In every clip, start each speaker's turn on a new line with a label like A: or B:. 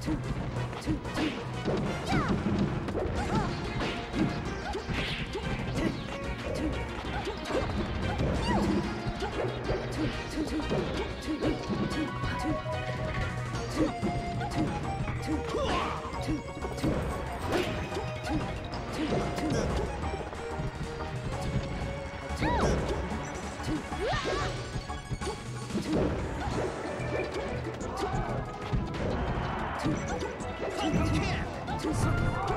A: two, two, two. disso.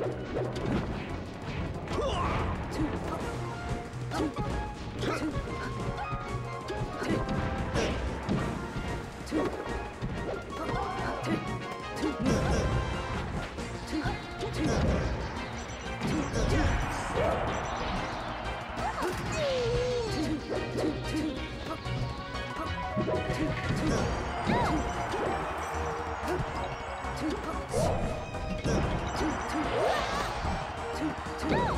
A: Thank you. Let's go.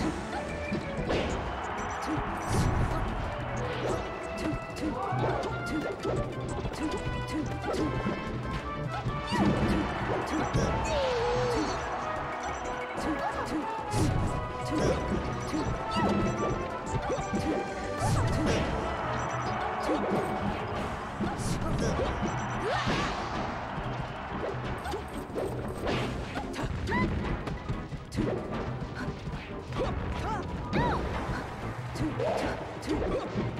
A: 으아! 저, 저, 저.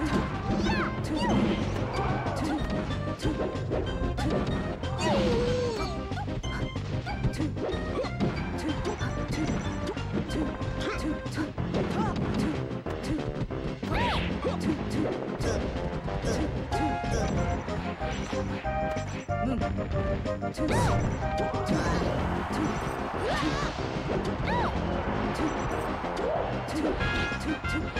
A: Two, two, two.